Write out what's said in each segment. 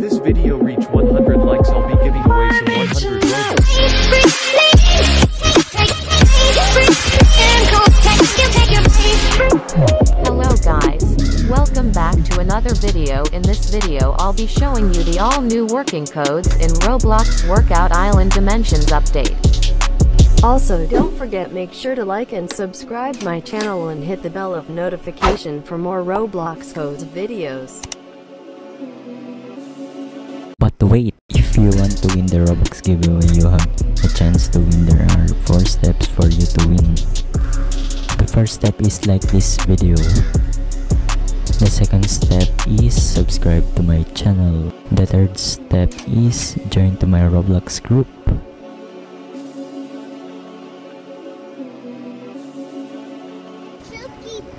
this video reach 100 likes I'll be giving away some 100 Robux. Hello guys, welcome back to another video in this video I'll be showing you the all new working codes in Roblox Workout Island Dimensions update. Also don't forget make sure to like and subscribe my channel and hit the bell of notification for more Roblox codes videos. But wait, if you want to win the Robux giveaway, you have a chance to win. There are 4 steps for you to win. The first step is like this video. The second step is subscribe to my channel. The third step is join to my Roblox group.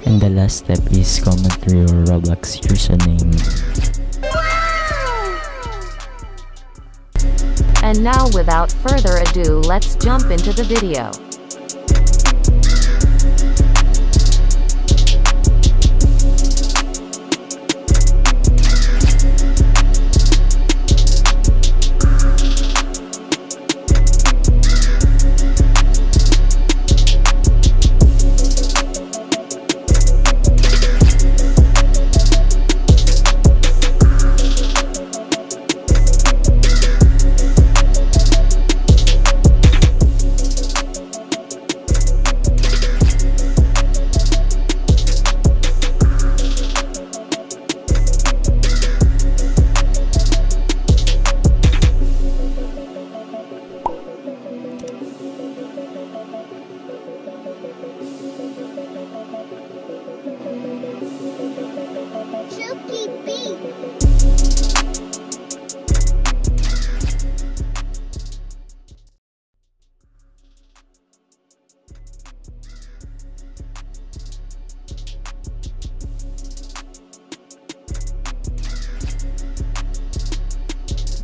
And the last step is comment your Roblox username. And now without further ado let's jump into the video.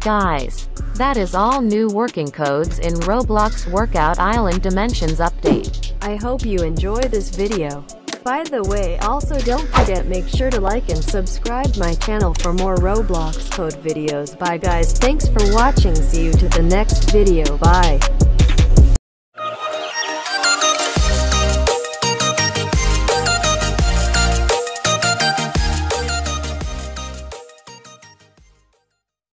Guys, that is all new working codes in Roblox Workout Island Dimensions update. I hope you enjoy this video. By the way also don't forget make sure to like and subscribe my channel for more Roblox code videos. Bye guys thanks for watching see you to the next video bye.